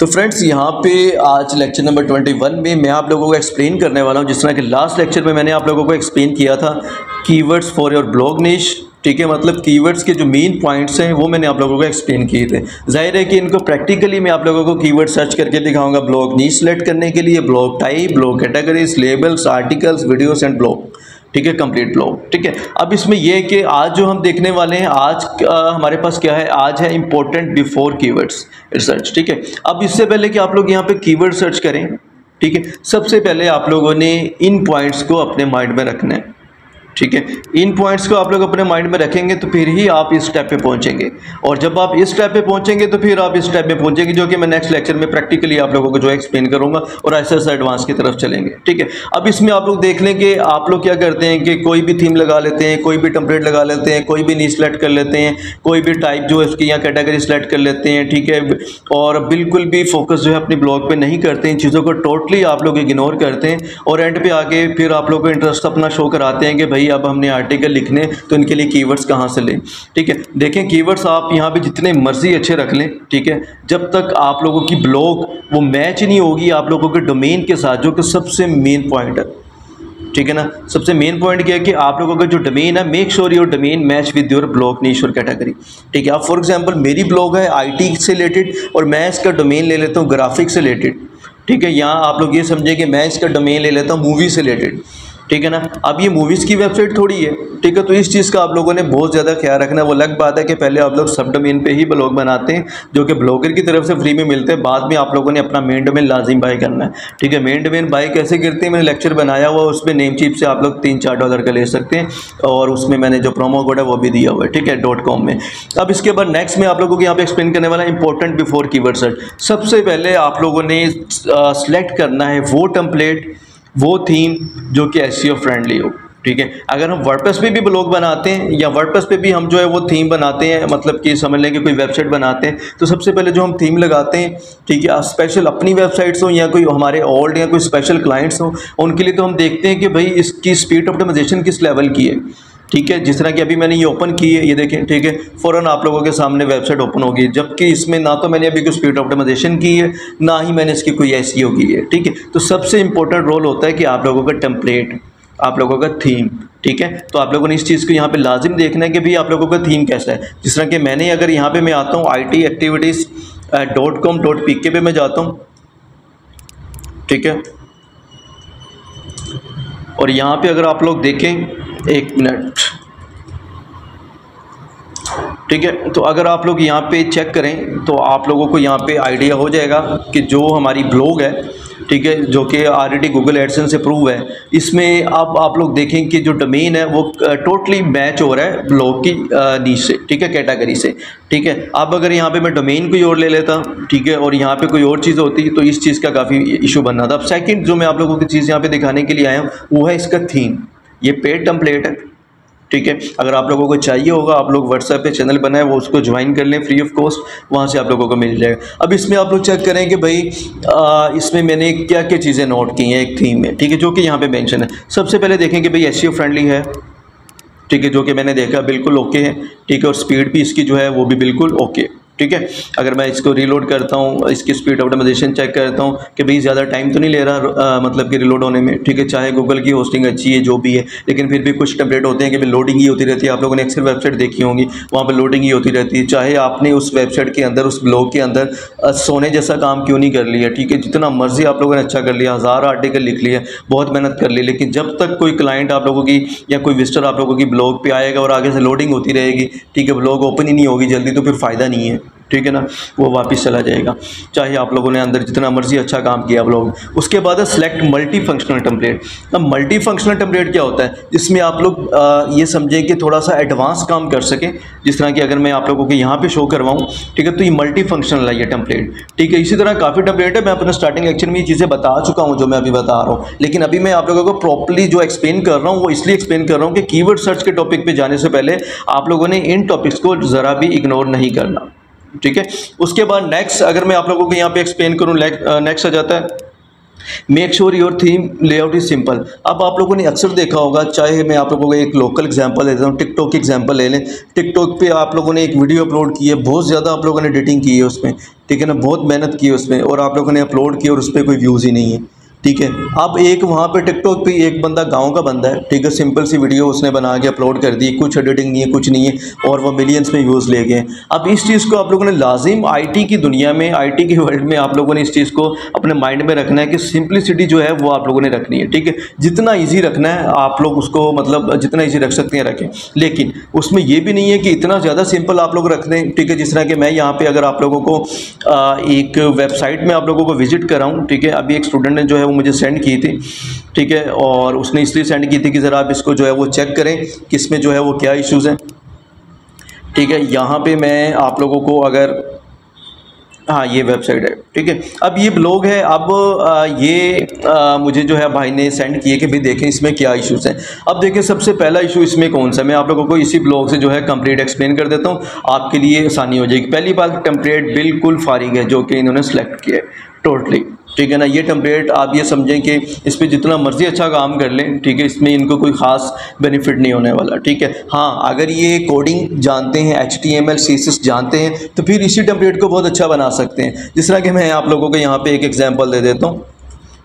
तो फ्रेंड्स, यहाँ पे आज लेक्चर नंबर 21 में मैं आप लोगों को एक्सप्लेन करने वाला हूँ, जिस तरह के लास्ट लेक्चर में मैंने आप लोगों को एक्सप्लेन किया था keywords for your blog niche ठीक है? मतलब कीवर्ड्स के जो मेन पॉइंट्स हैं, वो मैंने आप लोगों को एक्सप्लेन किए थे। ज़ाहिर है कि इनको प्रैक्टिकली मैं आप लोगों को कीवर्ड सर्च करके दिखाऊँगा ब्लॉग नीच सेलेक्ट करने के लिए blog type blog categories labels articles videos and blog ठीक है कंप्लीट ब्लॉग ठीक है अब इसमें यह है कि आज जो हम देखने वाले हैं आज आ, हमारे पास क्या है? आज है इंपॉर्टेंट बिफोर कीवर्ड्स रिसर्च ठीक है अब इससे पहले कि आप लोग यहाँ पे कीवर्ड सर्च करें ठीक है सबसे पहले आप लोगों ने इन पॉइंट्स को अपने माइंड में रखना है। ठीक है? इन पॉइंट्स को आप लोग अपने माइंड में रखेंगे तो फिर ही आप इस स्टेप पे पहुँचेंगे। और जब आप इस स्टेप पे पहुँचेंगे तो फिर आप इस स्टेप पे पहुँचेंगे, जो कि मैं नेक्स्ट लेक्चर में प्रैक्टिकली आप लोगों को जो एक्सप्लेन करूँगा और ऐसे ऐसे एडवांस की तरफ़ चलेंगे, ठीक है? अब इसमें आप लोग देख लें कि आप लोग क्या करते हैं कि कोई भी थीम लगा लेते हैं, कोई भी टम्पलेट लगा लेते हैं, कोई भी नी सेलेक्ट कर लेते हैं, कोई भी टाइप जो है उसकी यहाँ कैटेगरी सेलेक्ट कर लेते हैं, ठीक है? और बिल्कुल भी फोकस जो है अपने ब्लॉग पर नहीं करते इन चीज़ों को टोटली आप लोग इग्नोर करते हैं और एंड पे आके फिर आप लोग को इंटरेस्ट अपना शो कराते हैं कि भाई अब हमने आर्टिकल लिखने तो इनके लिए कीवर्ड्स कहाँ से लें? ठीक है, देखें कीवर्ड्स आप यहाँ पे जितने मर्ज़ी अच्छे रख लें, ठीक है? जब तक आप लोगों की ब्लॉग वो मैच नहीं होगी आप लोगों के डोमेन के साथ, जो कि सबसे मेन पॉइंट है। ठीक है ना? सबसे मेन पॉइंट क्या है कि आप लोगों का जो डोमेन है make sure your domain match with your blog niche और कैटेगरी ठीक है आप फॉर एग्जांपल मेरी ब्लॉग है आईटी से रिलेटेड और मैं इसका डोमेन ले लेता हूँ ग्राफिक्स से रिलेटेड ठीक है, यहाँ आप लोग ये समझे कि मैं इसका डोमेन ले लेता हूँ मूवी से रिलेटेड ठीक है ना? अब ये मूवीज़ की वेबसाइट थोड़ी है, ठीक है? तो इस चीज़ का आप लोगों ने बहुत ज़्यादा ख्याल रखना वो अलग बात है कि पहले आप लोग सब डोमेन पे ही ब्लॉग बनाते हैं, जो कि ब्लॉगर की तरफ़ से फ्री में मिलते हैं। बाद में आप लोगों ने अपना मेन डोमेन लाजिम बाई करना है, ठीक है? मेन डोमेन बाई कैसे करते हैं? मैंने लेक्चर बनाया हुआ उसमें नेम चीप से आप लोग तीन चार डॉलर का ले सकते हैं, और उसमें मैंने जो प्रोमो कोड है वो भी दिया हुआ है, ठीक है? डॉट कॉम में। अब इसके बाद नेक्स्ट में आप लोगों को यहाँ पे एक्सप्लेन करने वाला इंपॉर्टेंट बिफोर की सबसे पहले आप लोगों ने सेलेक्ट करना है वो टम्पलेट वो थीम जो कि एस फ्रेंडली हो, ठीक है? अगर हम वर्डप्रेस पे भी ब्लॉग बनाते हैं या वर्डप्रेस पे भी हम जो है वो थीम बनाते हैं मतलब कि समझ लें कि कोई वेबसाइट बनाते हैं तो सबसे पहले जो हम थीम लगाते हैं, ठीक है स्पेशल अपनी वेबसाइट्स हो या कोई हमारे ओल्ड या कोई स्पेशल क्लाइंट्स हो, उनके लिए तो हम देखते हैं कि भाई इसकी स्पीड ऑप्टिमाइजेशन किस लेवल की है। ठीक है, जिस तरह की अभी मैंने ये ओपन की है, ये देखें, ठीक है, फ़ौरन आप लोगों के सामने वेबसाइट ओपन होगी, जबकि इसमें ना तो मैंने अभी कोई स्पीड ऑप्टिमाइजेशन की है, ना ही मैंने इसकी कोई एस की है, ठीक है। तो सबसे इंपॉर्टेंट रोल होता है कि आप लोगों का टेम्पलेट आप लोगों का थीम ठीक है। तो आप लोगों ने इस चीज़ को यहाँ पे लाजिम देखना है कि भाई आप लोगों का थीम कैसा है। जिस तरह कि मैंने अगर यहाँ पे मैं आता हूँ I T activities dot com dot P K पे मैं जाता हूँ, ठीक है। और यहाँ पे अगर आप लोग देखें एक मिनट। ठीक है तो अगर आप लोग यहाँ पे चेक करें तो आप लोगों को यहाँ पे आइडिया हो जाएगा कि जो हमारी ब्लॉग है, ठीक है, जो कि ऑलरेडी गूगल एडसन से प्रूव है, इसमें अब आप लोग देखें कि जो डोमेन है, वो टोटली मैच हो रहा है ब्लॉग की नीच से, ठीक है कैटेगरी से, ठीक है। अब अगर यहाँ पे मैं डोमेन कोई और ले लेता, ठीक है, और यहाँ पे कोई और चीज़ होती तो इस चीज़ का काफ़ी इशू बनना था। अब सेकंड जो मैं आप लोगों की चीज़ यहाँ पे दिखाने के लिए आया हूँ, वो है इसका थीम ये पेड टम्पलेट है ठीक है? अगर आप लोगों को चाहिए होगा आप लोग व्हाट्सएप पे चैनल बनाए वो उसको ज्वाइन कर लें फ्री ऑफ़ कॉस्ट वहाँ से आप लोगों को मिल जाएगा। अब इसमें आप लोग चेक करें कि भाई आ, इसमें मैंने क्या क्या चीज़ें नोट की हैं एक थीम में ठीक है? जो कि यहाँ पे मेंशन है। सबसे पहले देखें कि भाई एस फ्रेंडली है ठीक है? जो कि मैंने देखा बिल्कुल ओके है ठीक है? और स्पीड भी इसकी जो है वो भी बिल्कुल ओके ठीक है? अगर मैं इसको रीलोड करता हूँ इसकी स्पीड ऑप्टिमाइजेशन चेक करता हूँ कि भाई ज़्यादा टाइम तो नहीं ले रहा आ, मतलब कि रिलोड होने में ठीक है? चाहे गूगल की होस्टिंग अच्छी है जो भी है लेकिन फिर भी कुछ टेम्पलेट होते हैं कि भाई लोडिंग ही होती रहती है। आप लोगों ने अक्सर वेबसाइट देखी होंगी वहाँ पर लोडिंग ही होती रहती है। चाहे आपने उस वेबसाइट के अंदर उस ब्लॉग के अंदर सोने जैसा काम क्यों नहीं कर लिया ठीक है? जितना मर्ज़ी आप लोगों ने अच्छा कर लिया हज़ार आर्टिकल लिख लिया बहुत मेहनत कर ली लेकिन जब तक कोई क्लाइंट आप लोगों की या कोई विजिटर आप लोगों की ब्लॉग पर आएगा और आगे से लोडिंग होती रहेगी ठीक है? ब्लॉग ओपन ही नहीं होगी जल्दी तो फिर फ़ायदा नहीं है। ठीक है ना? वो वापस चला जाएगा। चाहे आप लोगों ने अंदर जितना मर्ज़ी अच्छा काम किया आप लोग उसके बाद है सेलेक्ट मल्टी फंक्शनल टेम्पलेट अब मल्टी फंक्शनल टेम्पलेट क्या होता है? जिसमें आप लोग ये समझें कि थोड़ा सा एडवांस काम कर सकें। जिस तरह की अगर मैं आप लोगों को यहाँ पे शो करवाऊँ, ठीक है तो ये मल्टी फंक्शनल है ये टेम्पलेट ठीक है, इसी तरह काफ़ी टेम्पलेट है। मैं अपने स्टार्टिंग लेक्चर में ये चीज़ें बता चुका हूँ जो मैं अभी बता रहा हूँ। लेकिन अभी मैं आप लोगों को प्रॉपरली जो एक्सप्लेन कर रहा हूँ, वो इसलिए एक्सप्लेन कर रहा हूँ कि कीवर्ड सर्च के टॉपिक पर जाने से पहले आप लोगों ने इन टॉपिक्स को ज़रा भी इग्नोर नहीं करना। ठीक है? उसके बाद नेक्स्ट अगर मैं आप लोगों को यहाँ पे एक्सप्लेन करूँ नेक्स्ट आ जाता है। Make sure your theme layout is simple अब आप लोगों ने अक्सर देखा होगा, चाहे मैं आप लोगों को एक लोकल एग्जांपल देता हूँ टिकटॉक की एग्जांपल ले लें। टिकटॉक पे आप लोगों ने एक वीडियो अपलोड की है, बहुत ज़्यादा आप लोगों ने एडिटिंग की है उसमें। ठीक है ना? बहुत मेहनत की है उसमें और आप लोगों ने अपलोड किया और उस पर कोई व्यूज़ ही नहीं है। ठीक है? अब एक वहाँ पे टिकटॉक पे एक बंदा गाँव का बंदा है, ठीक है? सिंपल सी वीडियो उसने बना के अपलोड कर दी, कुछ एडिटिंग नहीं है, कुछ नहीं है, और वो मिलियंस में व्यूज़ ले गए। अब इस चीज़ को आप लोगों ने लाजिम आईटी की दुनिया में आईटी के वर्ल्ड में आप लोगों ने इस चीज़ को अपने माइंड में रखना है कि सिंपलिसिटी जो है वो आप लोगों ने रखनी है, ठीक है? जितना ईजी रखना है, आप लोग उसको मतलब जितना ईजी रख सकते हैं रखें। लेकिन उसमें यह भी नहीं है कि इतना ज़्यादा सिंपल आप लोग रख दें, ठीक है? जिस तरह कि मैं यहाँ पर अगर आप लोगों को एक वेबसाइट में आप लोगों को विज़िट कराऊँ, ठीक है? अभी एक स्टूडेंट ने जो है वो मुझे सेंड की थी ठीक है? और उसने इसलिए सेंड की थी कि ज़रा आप इसको जो है वो चेक करें कि इसमें जो है वो क्या इश्यूज़ हैं। ठीक है? यहाँ पे मैं आप लोगों को अगर हाँ ये वेबसाइट है ठीक है? अब ये ब्लॉग है अब ये आ, मुझे जो है भाई ने सेंड किए कि भाई देखें इसमें क्या इश्यूज़ हैं। अब देखें सबसे पहला इशू इसमें कौन सा मैं आप लोगों को इसी ब्लॉग से जो है कंप्लीट एक्सप्लेन कर देता हूँ। आपके लिए आसानी हो जाएगी। पहली बात टेम्परेट बिल्कुल फारिग है जो कि इन्होंने सेलेक्ट किया है टोटली ठीक है ना? ये टेम्पलेट आप ये समझें कि इस पर जितना मर्ज़ी अच्छा काम कर लें, ठीक है? इसमें इनको कोई ख़ास बेनिफिट नहीं होने वाला, ठीक है? हाँ अगर ये कोडिंग जानते हैं H T M L C S जानते हैं तो फिर इसी टेम्पलेट को बहुत अच्छा बना सकते हैं। जिस तरह कि मैं आप लोगों को यहाँ पे एक एग्ज़ाम्पल दे देता हूँ,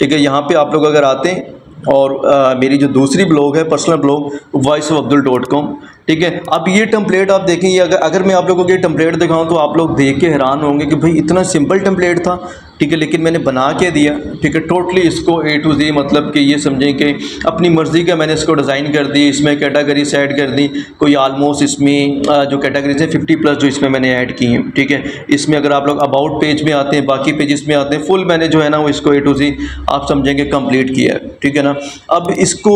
ठीक है? यहाँ पर आप लोग अगर आते हैं और आ, मेरी जो दूसरी ब्लॉग है personal blog voice of Abdul dot com ठीक है? अब ये टेम्पलेट आप देखें ये अगर अगर मैं आप लोगों को ये टेम्पलेट दिखाऊँ तो आप लोग देख के हैरान होंगे कि भाई इतना सिंपल टेम्पलेट था ठीक है? लेकिन मैंने बना के दिया ठीक है? टोटली इसको ए टू जी मतलब कि ये समझें कि अपनी मर्ज़ी का मैंने इसको डिज़ाइन कर दी इसमें कैटेगरी ऐड कर दी कोई आलमोस्ट इसमें जो कैटेगरीज है फिफ्टी प्लस जो इसमें मैंने ऐड की हैं ठीक है? इसमें अगर आप लोग अबाउट पेज में आते हैं बाकी पेजेस में आते हैं फुल मैंने जो है ना वो इसको ए टू जी आप समझेंगे कंप्लीट किया है ठीक है ना? अब इसको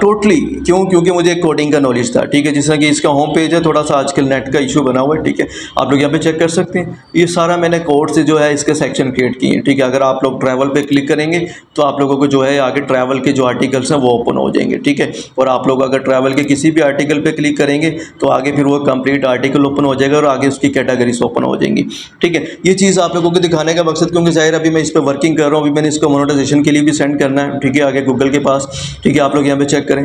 टोटली क्यों? क्योंकि मुझे कोडिंग का नॉलेज था, ठीक है? जिस तरह कि इसका होम पेज है थोड़ा सा आजकल नेट का इशू बना हुआ है, ठीक है? आप लोग यहाँ पे चेक कर सकते हैं। ये सारा मैंने कोड से जो है इसका सेक्शन क्रिएट क्रिएट की हैं, ठीक है? अगर आप लोग ट्रैवल पे क्लिक करेंगे तो आप लोगों को जो है आगे ट्रैवल के जो आर्टिकल्स हैं, वो ओपन हो जाएँगे, ठीक है? और आप लोग अगर ट्रैवल के किसी भी आर्टिकल पे क्लिक करेंगे तो आगे फिर वो कंप्लीट आर्टिकल ओपन हो जाएगा और आगे उसकी कैटेगरीज ओपन हो जाएँगी, ठीक है? ये चीज़ आप लोगों को दिखाने का मकसद, क्योंकि ज़ाहिर अभी मैं इस पर वर्किंग कर रहा हूँ, अभी मैंने इसको मोनोटाइजेशन के लिए भी सेंड करना है, ठीक है? आगे गूगल के पास। ठीक है आप लोग यहाँ पे चेक करें।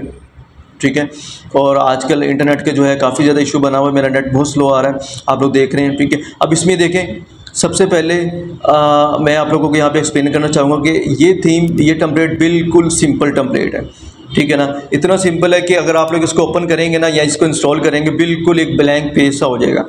ठीक है? और आजकल इंटरनेट के जो है काफ़ी ज़्यादा इशू बना हुआ है। मेरा नेट बहुत स्लो आ रहा है। आप लोग देख रहे हैं। ठीक है? अब इसमें देखें सबसे पहले आ, मैं आप लोगों को यहाँ पे एक्सप्लेन करना चाहूँगा कि ये थीम ये टम्पलेट बिल्कुल सिंपल टम्पलेट है। ठीक है ना? इतना सिंपल है कि अगर आप लोग इसको ओपन करेंगे ना या इसको इंस्टॉल करेंगे बिल्कुल एक ब्लैंक पेज सा हो जाएगा।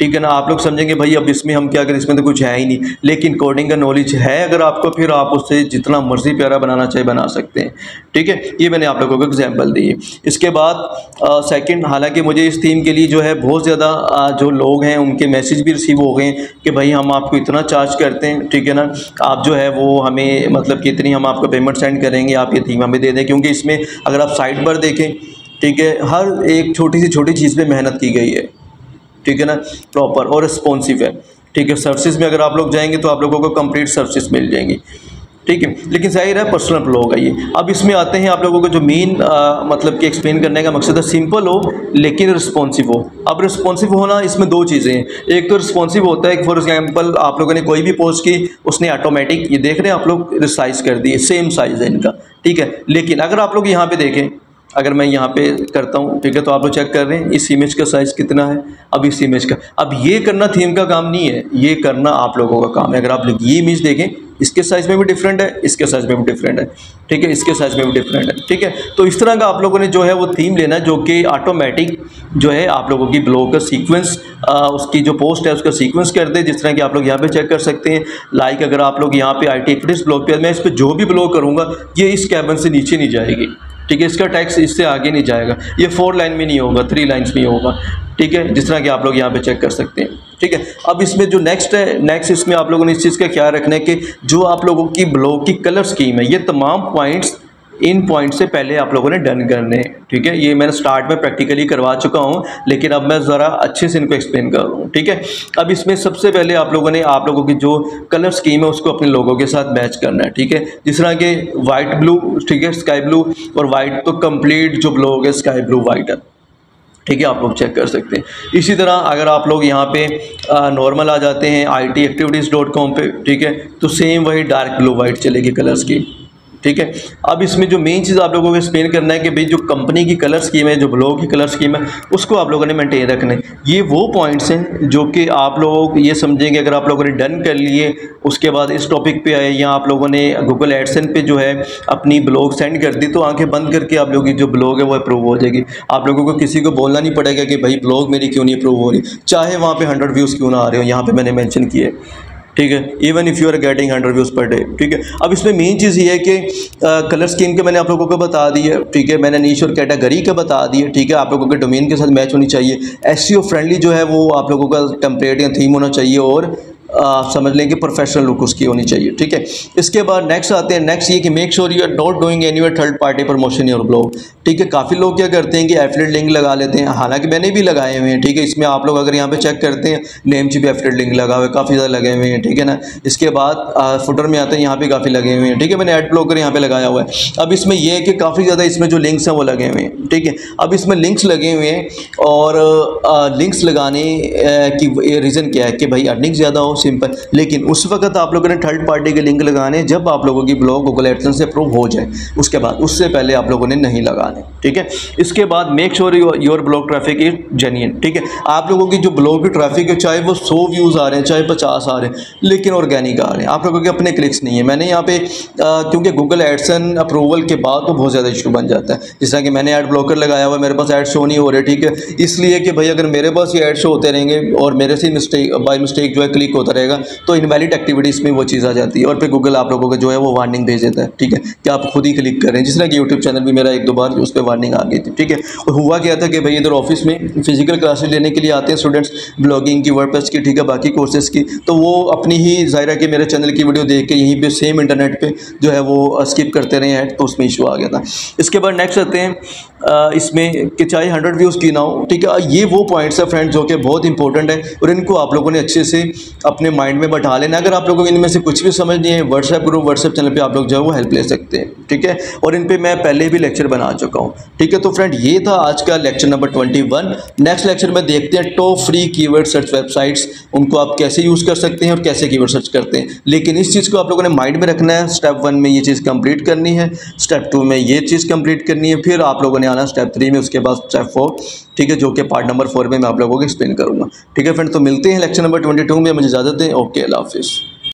ठीक है ना? आप लोग समझेंगे भाई अब इसमें हम क्या करें? इसमें तो कुछ है ही नहीं। लेकिन कोडिंग का नॉलेज है अगर आपको, फिर आप उससे जितना मर्ज़ी प्यारा बनाना चाहे बना सकते हैं। ठीक है? ये मैंने आप लोगों को एग्जांपल दी है। इसके बाद सेकंड हालाँकि मुझे इस थीम के लिए जो है बहुत ज़्यादा जो लोग हैं, उनके मैसेज भी रिसीव हो गए कि भाई हम आपको इतना चार्ज करते हैं, ठीक है ना? आप जो है वो हमें मतलब कि इतनी हम आपको पेमेंट सेंड करेंगे, आप ये थीम हमें दे दें। क्योंकि इसमें अगर आप साइट पर देखें, ठीक है? हर एक छोटी सी छोटी चीज़ पर मेहनत की गई है। ठीक है ना? प्रॉपर और रिस्पॉन्सिव है। ठीक है सर्विस में अगर आप लोग जाएँगे तो आप लोगों को कंप्लीट सर्विस मिल जाएँगी। ठीक है? लेकिन ज़ाहिर है पर्सनल ब्लॉग है ये। अब इसमें आते हैं आप लोगों को जो मेन मतलब कि एक्सप्लेन करने का मकसद है सिंपल हो, लेकिन रिस्पॉन्सिव हो। अब रिस्पॉन्सिव होना, इसमें दो चीज़ें हैं। एक तो रिस्पॉन्सिव होता है फॉर एग्जांपल आप लोगों ने कोई भी पोस्ट की, उसने ऑटोमेटिक ये देख रहे हैं आप लोग साइज़ कर दिए सेम साइज़ है इनका। ठीक है? लेकिन अगर आप लोग यहाँ पर देखें अगर मैं यहाँ पे करता हूँ, ठीक है तो आप लोग चेक कर रहे हैं, इस इमेज का साइज़ कितना है, अब इस इमेज का। अब ये करना थीम का काम नहीं है, ये करना आप लोगों का काम है। अगर आप लोग ये इमेज देखें, इसके साइज़ में भी डिफरेंट है, इसके साइज़ में भी डिफरेंट है, ठीक है, इसके साइज़ में भी डिफरेंट है, ठीक है। तो इस तरह का आप लोगों ने जो है वो थीम लेना है, जो कि ऑटोमेटिक जो है आप लोगों की ब्लॉग का सीक्वेंस उसकी जो पोस्ट है, उसका सीक्वेंस कर दे, जिस तरह कि आप लोग यहाँ पे चेक कर सकते हैं। लाइक अगर आप लोग यहाँ पे आई टी ब्लॉग पे, मैं इस पर जो भी ब्लॉग करूँगा, ये इस कैबन से नीचे नहीं जाएगी। ठीक है, इसका टैक्स इससे आगे नहीं जाएगा। ये फोर लाइन में नहीं होगा थ्री लाइन्स में होगा। ठीक है, जिस तरह कि आप लोग यहाँ पे चेक कर सकते हैं। ठीक है, अब इसमें जो नेक्स्ट है नेक्स्ट इसमें आप लोगों ने इस चीज़ का ख्याल रखना है कि जो आप लोगों की ब्लॉक की कलर स्कीम है, ये तमाम पॉइंट्स इन पॉइंट से पहले आप लोगों ने डन करने। ठीक है? ये मैंने स्टार्ट में प्रैक्टिकली करवा चुका हूँ, लेकिन अब मैं ज़रा अच्छे से इनको एक्सप्लेन कर। रहा हूँ ठीक है? अब इसमें सबसे पहले आप लोगों ने, आप लोगों की जो कलर स्कीम है, उसको अपने लोगों के साथ मैच करना है। ठीक है? जिस तरह के वाइट ब्लू ठीक है? स्काई ब्लू और वाइट तो कंप्लीट जो ब्लॉग है स्काई ब्लू वाइट है। ठीक है? आप लोग चेक कर सकते हैं। इसी तरह अगर आप लोग यहाँ पे नॉर्मल आ जाते हैं I T activities dot com पर ठीक है? तो सेम वही डार्क ब्लू वाइट चलेगी कलर्स की ठीक है? अब इसमें जो मेन चीज़ आप लोगों को एक्सप्लेन करना है कि भाई जो कंपनी की कलर स्कीम है, जो ब्लॉग की कलर स्कीम है, उसको आप लोगों ने मेंटेन रखना है। ये वो पॉइंट्स हैं जो कि आप लोग ये समझेंगे, अगर आप लोगों ने डन कर लिए, उसके बाद इस टॉपिक पे आए या आप लोगों ने गूगल एडसन पे जो है अपनी ब्लॉग सेंड कर दी तो आँखें बंद करके आप लोगों की जो ब्लॉग है वो अप्रूव हो जाएगी। आप लोगों को किसी को बोलना नहीं पड़ेगा कि भाई ब्लॉग मेरी क्यों नहीं अप्रूव हो रही? चाहे वहाँ पर हंड्रेड व्यूज़ क्यों ना आ रहे हो, यहाँ पर मैंने मैंशन किए। ठीक है? Even if you are getting hundred views per day ठीक है? अब इसमें मेन चीज़ ये है कि कलर स्कीम के मैंने आप लोगों को बता दी है, ठीक है? मैंने नीच और कैटेगरी का बता दिया ठीक है? आप लोगों के डोमेन के साथ मैच होनी चाहिए। एस फ्रेंडली जो है वो आप लोगों का टेम्परेट या थीम होना चाहिए और आप समझ लें कि प्रोफेशनल लुक उसकी होनी चाहिए, ठीक है? इसके बाद नेक्स्ट आते हैं नेक्स्ट ये कि make sure you are not doing any third party promotion your blog ठीक है? काफ़ी लोग क्या करते हैं कि एफलेट लिंक लगा लेते हैं, हालाँकि मैंने भी लगाए हुए हैं, ठीक है? इसमें आप लोग अगर यहाँ पे चेक करते हैं नेम ची भी एफलेट लिंक लगा हुआ है, काफ़ी ज़्यादा लगे हुए हैं, ठीक है ना? इसके बाद फुटर में आते हैं, यहाँ पे काफ़ी लगे हुए हैं, ठीक है? मैंने एड ब्लॉकर यहाँ पे लगाया हुआ है। अब इसमें यह है कि काफ़ी ज़्यादा इसमें जो लिंक्स हैं वो लगे हुए हैं, ठीक है? अब इसमें लिंक्स लगे हुए हैं और लिंक्स लगाने की रीज़न क्या है कि भाई अर्निंग ज़्यादा हो सिंपल लेकिन उस वक्त आप लोगों ने थर्ड पार्टी के लिंक लगाने, जब आप लोगों की ब्लॉग गूगल एडसन से अप्रूव हो जाए, उसके बाद, उससे पहले आप लोगों ने नहीं लगाने, ठीक है? इसके बाद make sure your blog traffic is genuine ठीक है? आप लोगों की जो ब्लॉग की ट्रैफ़िक है, चाहे वो सौ व्यूज़ आ रहे हैं, चाहे पचास आ रहे हैं, लेकिन ऑर्गेनिक आ रहे हैं। आप लोगों के अपने क्लिक्स नहीं है। मैंने यहाँ पे क्योंकि गूगल एडसन अप्रूवल के बाद तो बहुत ज़्यादा इशू बन जाता है। जिस कि मैंने एड ब्लॉकर लगाया हुआ मेरे पास एड शो नहीं हो रहे, ठीक है? इसलिए कि भाई, अगर मेरे पास ये एड शो होते रहेंगे और मेरे से मिस्टेक बाई मिस्टेक जो है क्लिक होता रहेगा तो इनवैलिड एक्टिविटीज़ में वो चीज़ आ जाती है। और फिर गूगल आप लोगों को जो है वो वार्निंग भेज देता है, ठीक है? कि आप खुद ही क्लिक करें जिस तरह कि यूट्यूब चैनल भी मेरा एक दो बार उस पर वार्निंग आ गई थी, ठीक है? और हुआ क्या था कि भाई इधर ऑफ़िस में फ़िज़िकल क्लासेज लेने के लिए आते हैं स्टूडेंट्स ब्लॉगिंग की वर्ड की, ठीक है? बाकी कोर्सेज की। तो वो अपनी ही ज़ायरा के मेरे चैनल की वीडियो देख के यहीं पर सेम इंटरनेट पर जो है वो स्किप करते रहे हैं तो उसमें इशू आ गया था। इसके बाद नेक्स्ट आते हैं इसमें कि चाहे हंड्रेड व्यूज़ की ना हो, ठीक है? ये वो पॉइंट्स है फ्रेंड्स जो कि बहुत इंपॉर्टेंट है, और इनको आप लोगों ने अच्छे से अपने माइंड में बैठा लेना। अगर आप लोगों को इनमें से कुछ भी समझ नहीं है व्हाट्सएप ग्रुप व्हाट्सएप चैनल पे आप लोग जो है वो हेल्प ले सकते हैं, ठीक है? और इन पे मैं पहले भी लेक्चर बना चुका हूँ, ठीक है? तो फ्रेंड ये था आज का lecture number twenty next lecture में देखते हैं top free keyword search websites उनको आप कैसे यूज़ कर सकते हैं और कैसे कीवर्ड सर्च करते हैं। लेकिन इस चीज़ को आप लोगों ने माइंड में रखना है स्टेप वन में ये चीज़ कंप्लीट करनी है स्टेप टू में ये चीज़ कंप्लीट करनी है, फिर आप लोगों ने आना स्टेप थ्री में, उसके बाद स्टेप फोर ठीक है? जो कि पार्ट नंबर फोर में मैं आप लोगों को एक्सप्लेन करूँगा, ठीक है फ्रेंड तो मिलते हैं लेक्चर नंबर ट्वेंटी में, मुझे इजाज़त दें। ओके अल्लाह हाफिज़।